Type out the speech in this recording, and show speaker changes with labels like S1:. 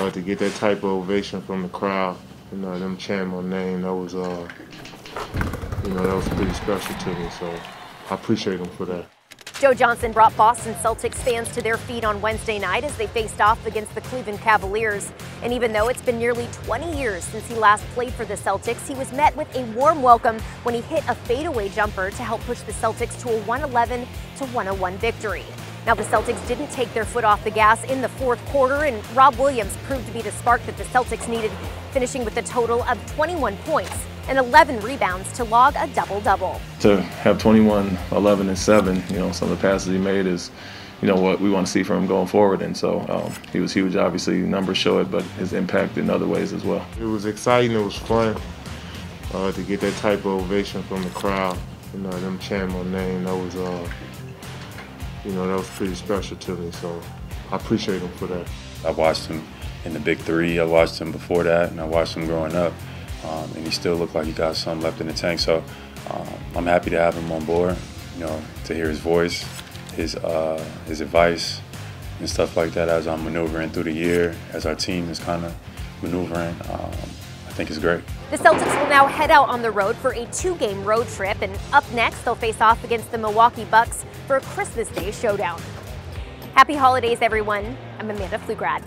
S1: Uh, to get that type of ovation from the crowd, you know, them chanting my name, that was, uh, you know, that was pretty special to me. So I appreciate them for that.
S2: Joe Johnson brought Boston Celtics fans to their feet on Wednesday night as they faced off against the Cleveland Cavaliers. And even though it's been nearly 20 years since he last played for the Celtics, he was met with a warm welcome when he hit a fadeaway jumper to help push the Celtics to a 111 to 101 victory. Now, the Celtics didn't take their foot off the gas in the fourth quarter, and Rob Williams proved to be the spark that the Celtics needed, finishing with a total of 21 points and 11 rebounds to log a double-double.
S3: To have 21, 11, and 7, you know, some of the passes he made is, you know, what we want to see from him going forward. And so um, he was huge. Obviously, numbers show it, but his impact in other ways as well.
S1: It was exciting. It was fun uh, to get that type of ovation from the crowd. You know, them chanting my name. That was, uh, you know, that was pretty special to me. So I appreciate him for that.
S4: I watched him in the Big Three. I watched him before that, and I watched him growing up um, and he still looked like he got some left in the tank. So um, I'm happy to have him on board. You know, to hear his voice, his uh, his advice, and stuff like that as I'm maneuvering through the year, as our team is kind of maneuvering. Um, I think is great.
S2: The Celtics will now head out on the road for a two-game road trip, and up next they'll face off against the Milwaukee Bucks for a Christmas Day showdown. Happy holidays, everyone. I'm Amanda Pflugrad.